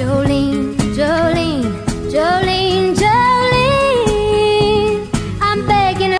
your